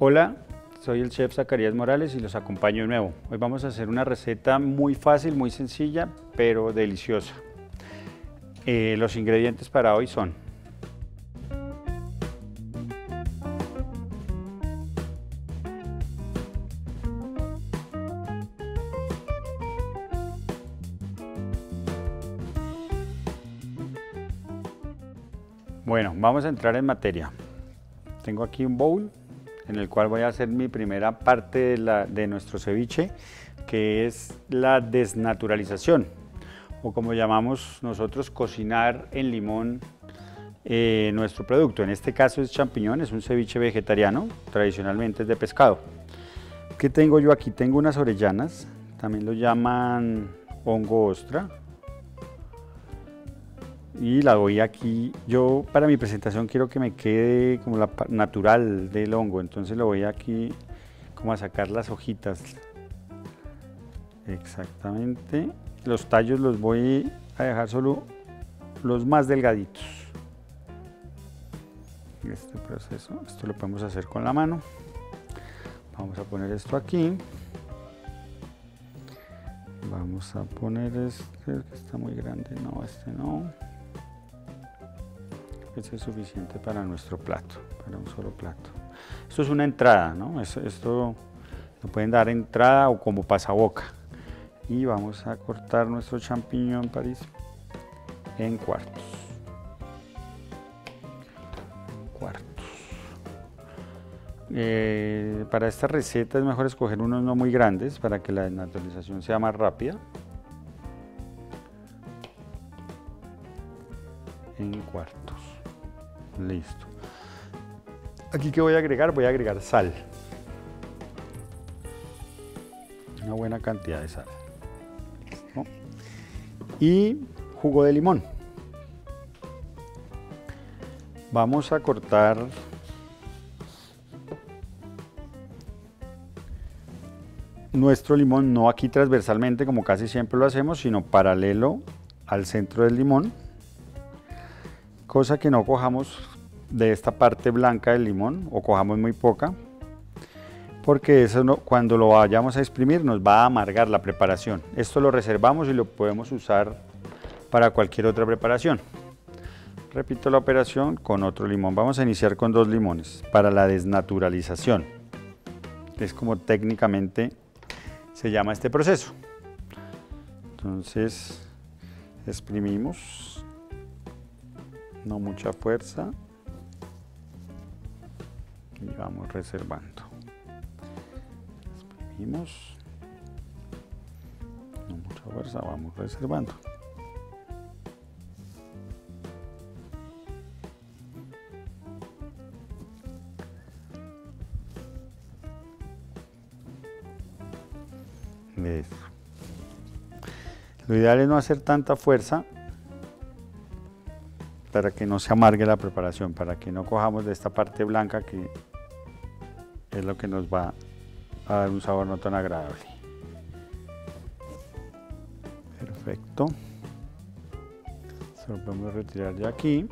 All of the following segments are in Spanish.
Hola, soy el chef Zacarías Morales y los acompaño de nuevo. Hoy vamos a hacer una receta muy fácil, muy sencilla, pero deliciosa. Eh, los ingredientes para hoy son Bueno, vamos a entrar en materia. Tengo aquí un bowl en el cual voy a hacer mi primera parte de, nuestro ceviche, que es la desnaturalización, o como llamamos nosotros, cocinar en limón eh, nuestro producto. En este caso es champiñón, es un ceviche vegetariano, tradicionalmente es de pescado. ¿Qué tengo yo aquí? Tengo unas orellanas, también lo llaman hongo ostra, y la voy aquí. Yo para mi presentación quiero que me quede como la natural del hongo, entonces lo voy aquí como a sacar las hojitas. Exactamente. Los tallos los voy a dejar solo los más delgaditos. Este proceso, esto lo podemos hacer con la mano. Vamos a poner esto aquí. Vamos a poner este que está muy grande, no, este no es suficiente para nuestro plato, para un solo plato. Esto es una entrada, ¿no? Esto, lo pueden dar entrada o como pasaboca. Y vamos a cortar nuestro champiñón París en cuartos. cuartos. Eh, para esta receta es mejor escoger unos no muy grandes para que la desnaturalización sea más rápida. En cuartos. Listo. Aquí que voy a agregar, voy a agregar sal. Una buena cantidad de sal. Y jugo de limón. Vamos a cortar nuestro limón, no aquí transversalmente como casi siempre lo hacemos, sino paralelo al centro del limón cosa que no cojamos de esta parte blanca del limón o cojamos muy poca porque eso cuando lo vayamos a exprimir nos va a amargar la preparación. Esto lo reservamos y lo podemos usar para cualquier otra preparación. Repito la operación con otro limón. Vamos a iniciar con dos limones para la desnaturalización. Es como técnicamente se llama este proceso. Entonces exprimimos no mucha fuerza. Y vamos reservando. Exprimimos. No mucha fuerza vamos reservando. Lo ideal es no hacer tanta fuerza para que no se amargue la preparación, para que no cojamos de esta parte blanca que es lo que nos va a dar un sabor no tan agradable. Perfecto. Se lo podemos retirar de aquí.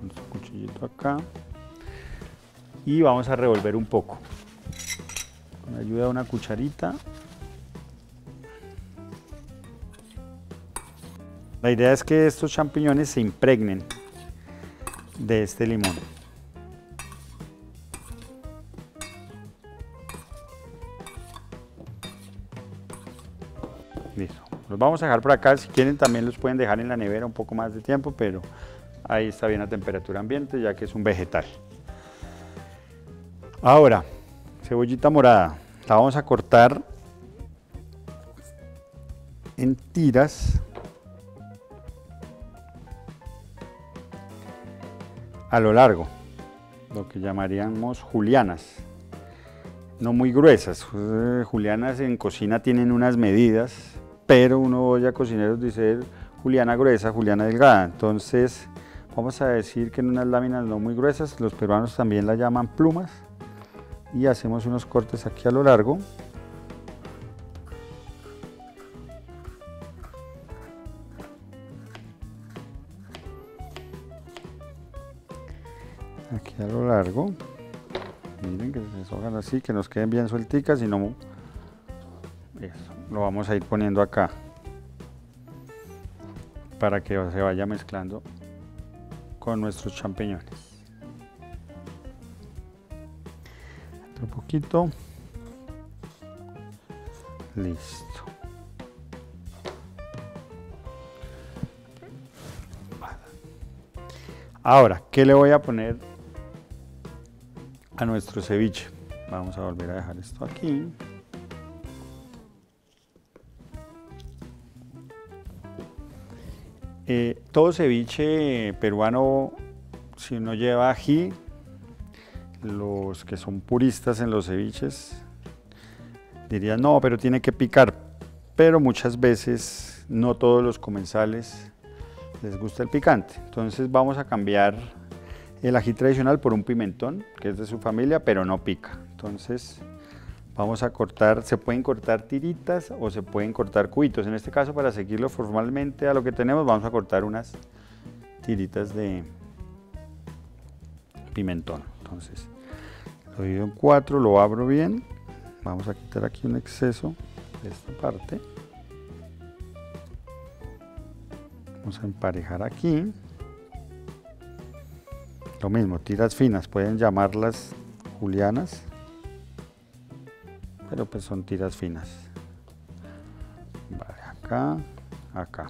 Un cuchillito acá. Y vamos a revolver un poco. Con ayuda de una cucharita La idea es que estos champiñones se impregnen de este limón. Listo. Los vamos a dejar por acá. Si quieren también los pueden dejar en la nevera un poco más de tiempo, pero ahí está bien a temperatura ambiente ya que es un vegetal. Ahora, cebollita morada. La vamos a cortar en tiras a lo largo, lo que llamaríamos julianas, no muy gruesas. Eh, julianas en cocina tienen unas medidas, pero uno oye a cocineros dice juliana gruesa, juliana delgada. Entonces, vamos a decir que en unas láminas no muy gruesas, los peruanos también la llaman plumas, y hacemos unos cortes aquí a lo largo. Largo Miren que se deshojan así, que nos queden bien suelticas y no... Lo vamos a ir poniendo acá para que se vaya mezclando con nuestros champiñones. Otro poquito. Listo. Ahora, ¿qué le voy a poner a nuestro ceviche? Vamos a volver a dejar esto aquí. Eh, todo ceviche peruano, si uno lleva ají, los que son puristas en los ceviches dirían no, pero tiene que picar. Pero muchas veces no todos los comensales les gusta el picante. Entonces vamos a cambiar el ají tradicional por un pimentón, que es de su familia, pero no pica. Entonces vamos a cortar, se pueden cortar tiritas o se pueden cortar cubitos. En este caso, para seguirlo formalmente a lo que tenemos, vamos a cortar unas tiritas de pimentón. Entonces, lo divido en cuatro, lo abro bien. Vamos a quitar aquí un exceso de esta parte. Vamos a emparejar aquí. Lo mismo, tiras finas, pueden llamarlas julianas pero pues son tiras finas. Vale, acá, acá.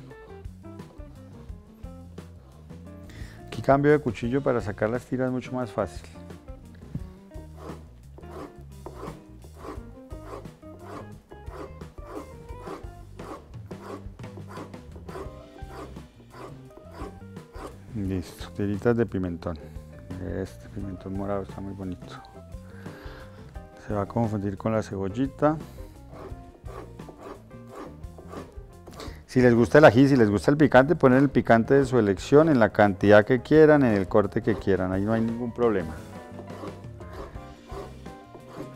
Aquí cambio de cuchillo para sacar las tiras mucho más fácil. Listo, tiritas de pimentón. Este pimentón morado está muy bonito se va a confundir con la cebollita. Si les gusta el ají, si les gusta el picante, ponen el picante de su elección en la cantidad que quieran, en el corte que quieran, ahí no hay ningún problema.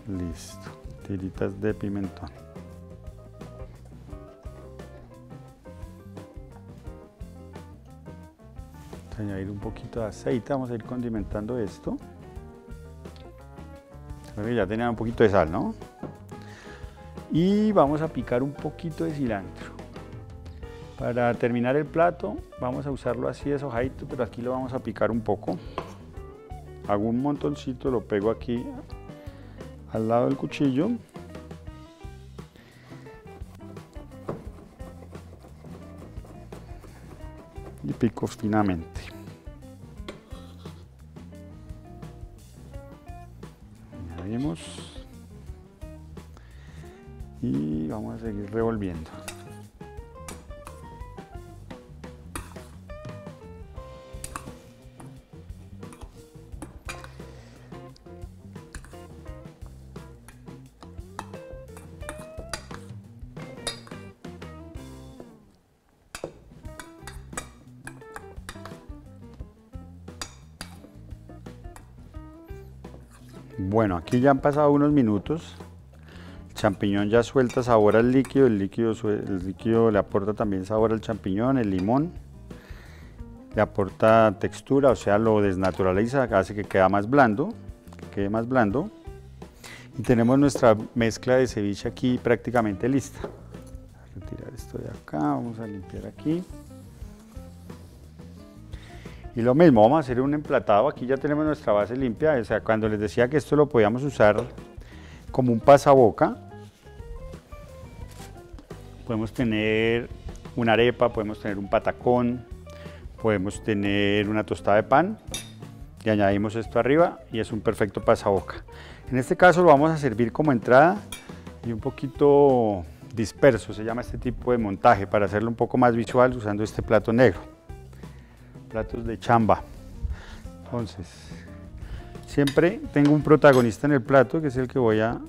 Listo, tiritas de pimentón. Añadir un poquito de aceite, vamos a ir condimentando esto ya tenía un poquito de sal, ¿no? Y vamos a picar un poquito de cilantro. Para terminar el plato vamos a usarlo así de sojadito, pero aquí lo vamos a picar un poco. Hago un montoncito, lo pego aquí al lado del cuchillo. Pico finamente. y vamos a seguir revolviendo. Bueno, aquí ya han pasado unos minutos. El champiñón ya suelta sabor al líquido, el líquido, el líquido le aporta también sabor al champiñón, el limón. Le aporta textura, o sea, lo desnaturaliza, hace que quede más blando, que quede más blando. Y tenemos nuestra mezcla de ceviche aquí prácticamente lista. a retirar esto de acá, vamos a limpiar aquí. Y lo mismo, vamos a hacer un emplatado, aquí ya tenemos nuestra base limpia, o sea, cuando les decía que esto lo podíamos usar como un pasaboca, podemos tener una arepa, podemos tener un patacón, podemos tener una tostada de pan y añadimos esto arriba y es un perfecto pasaboca. En este caso lo vamos a servir como entrada y un poquito disperso, se llama este tipo de montaje, para hacerlo un poco más visual usando este plato negro platos de chamba. Entonces, siempre tengo un protagonista en el plato que es el que voy a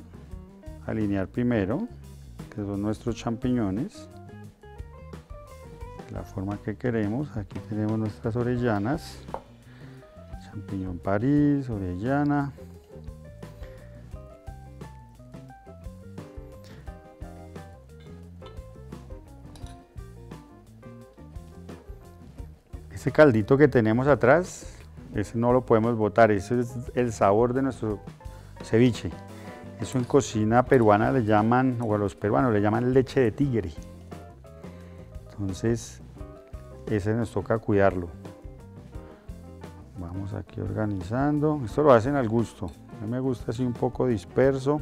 alinear primero, que son nuestros champiñones. la forma que queremos, aquí tenemos nuestras orellanas, champiñón París, orellana, Ese caldito que tenemos atrás, ese no lo podemos botar, ese es el sabor de nuestro ceviche. Eso en cocina peruana le llaman, o a los peruanos le llaman leche de tigre. Entonces, ese nos toca cuidarlo. Vamos aquí organizando. Esto lo hacen al gusto. A mí me gusta así un poco disperso.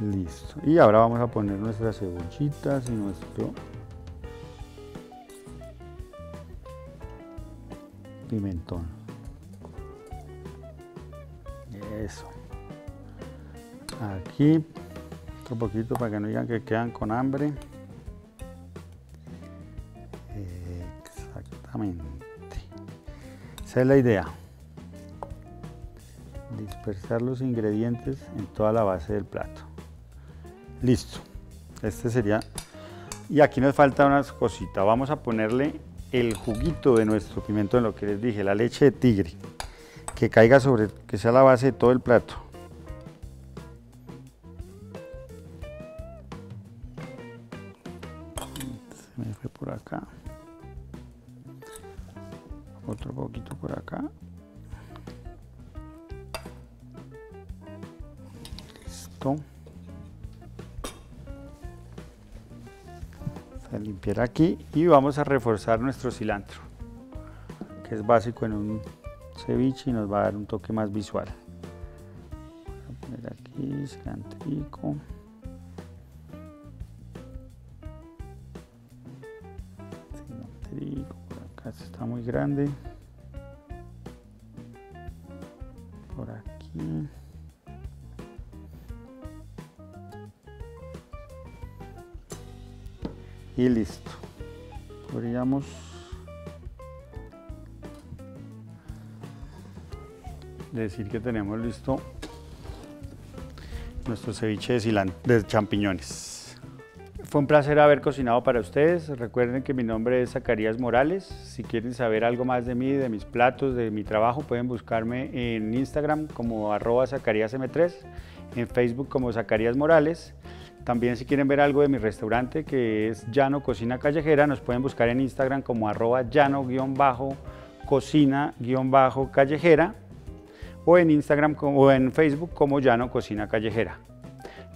Listo. Y ahora vamos a poner nuestras cebollitas y nuestro pimentón. Eso. Aquí, otro poquito para que no digan que quedan con hambre. Exactamente. Esa es la idea. Dispersar los ingredientes en toda la base del plato. Listo. Este sería... Y aquí nos falta unas cositas. Vamos a ponerle el juguito de nuestro pimiento en lo que les dije, la leche de tigre, que caiga sobre, que sea la base de todo el plato. Se me fue por acá. Otro poquito por acá. Listo. A limpiar aquí y vamos a reforzar nuestro cilantro que es básico en un ceviche y nos va a dar un toque más visual. Voy a poner aquí cilantrico cilantrico por acá está muy grande. Por aquí y listo. Podríamos decir que tenemos listo nuestro ceviche de, champiñones. Fue un placer haber cocinado para ustedes. Recuerden que mi nombre es Zacarías Morales. Si quieren saber algo más de mí, de mis platos, de mi trabajo, pueden buscarme en Instagram como arroba zacaríasm3, en Facebook como Zacarías Morales también si quieren ver algo de mi restaurante que es Llano Cocina Callejera, nos pueden buscar en Instagram como arroba llano-cocina-callejera o en Instagram o en Facebook como Llano Cocina Callejera.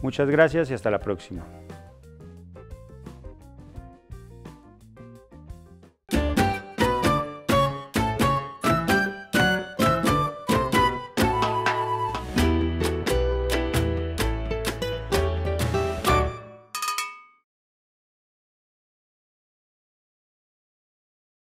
Muchas gracias y hasta la próxima.